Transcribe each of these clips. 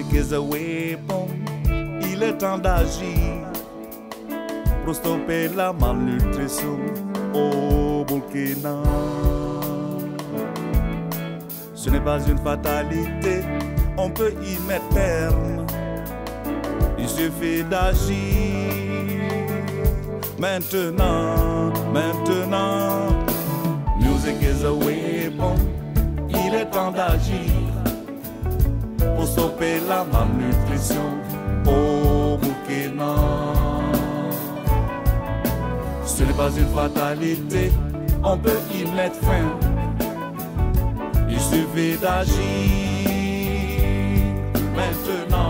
Music is a weapon. Il est temps d'agir pour stopper la malnutrition au Burkina. Ce n'est pas une fatalité, on peut y mettre terme. Il suffit d'agir maintenant, maintenant. Music is a weapon, il est temps d'agir malnutrition au Burkina. Ce n'est pas une fatalité, on peut y mettre fin. Il suffit d'agir maintenant,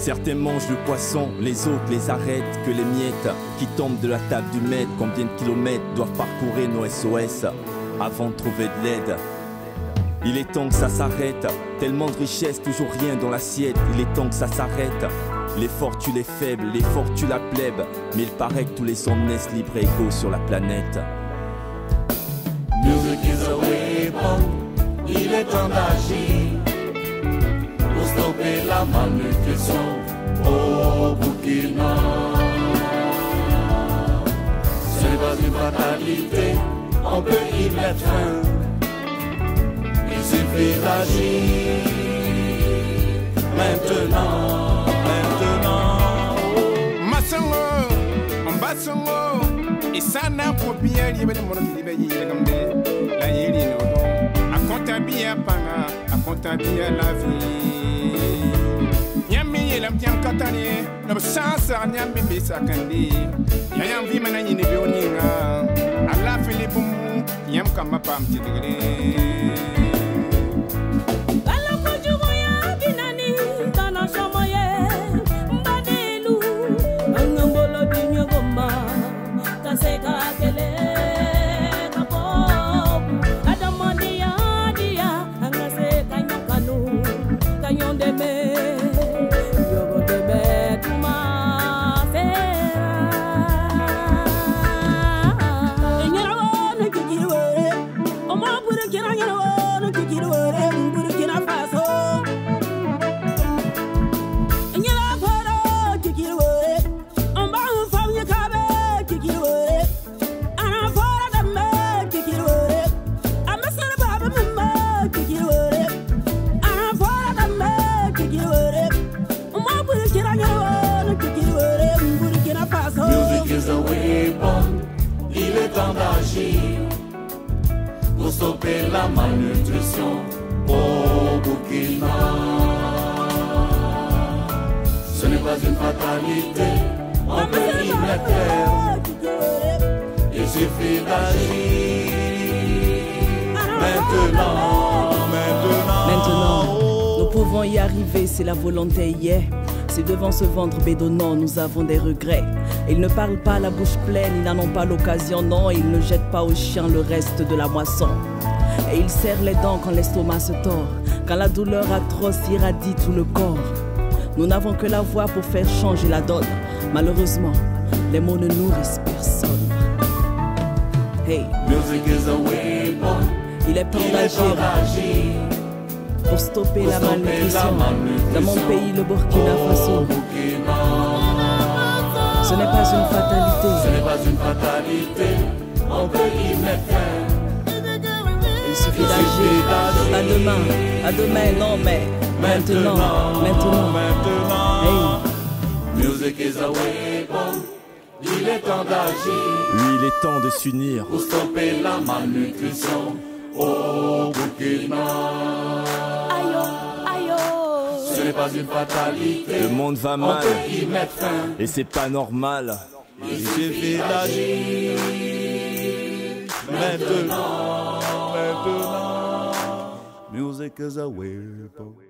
Certains mangent le poisson, les autres les arrêtent, que les miettes qui tombent de la table du maître, combien de kilomètres doivent parcourir nos SOS avant de trouver de l'aide? Il est temps que ça s'arrête, tellement de richesses, toujours rien dans l'assiette, il est temps que ça s'arrête. Les tuent les faibles, les tuent la plèbe, mais il paraît que tous les hommes naissent libres et égaux sur la planète. Music is a il est temps d'agir pour la malnutrition au Burkina. Ce n'est pas une fatalité, on peut y mettre fin. Il suffit d'agir maintenant, maintenant. Masango, Mbasongo, Isana Popia, Libre de Morotibe, Yigambe, la Yiri Nodo, a Contabia Panga, a Contabia la vie. Yelam tiam katani, no sansa nyam bibi sakandi. Yayam vi mana yini bioninga, Allah Philipum, yam kama pam tidigre. D'agir pour stopper la malnutrition au Burkina. Ce n'est pas une fatalité, on peut y mettre terme. Il suffit d'agir maintenant, maintenant. Maintenant, nous pouvons y arriver si la volonté y est. Si devant ce ventre bédonnant, nous avons des regrets. Ils ne parlent pas la bouche pleine, ils n'en ont pas l'occasion, non, ils ne jettent pas aux chiens le reste de la moisson. Et ils serrent les dents quand l'estomac se tord, quand la douleur atroce irradie tout le corps. Nous n'avons que la voix pour faire changer la donne. Malheureusement, les mots ne nourrissent personne. Hey, Music is a weapon, il est temps d'agir pour stopper pour la stopper la malnutrition. Dans mon pays, le Burkina Faso. Ce n'est pas une fatalité, on peut y mettre fin. Il suffit d'agir. Pas demain, à demain, non, mais maintenant, maintenant. maintenant. Hey. Music is a weapon, il est temps d'agir. Oui, il est temps de s'unir. Pour stopper la malnutrition au Burkina. Aïe, oh, aïe, oh. Ce n'est pas une fatalité. Le monde va On mal peut y mettre fin. et c'est pas normal. Il suffit d'agir. Maintenant, maintenant, music is a weapon.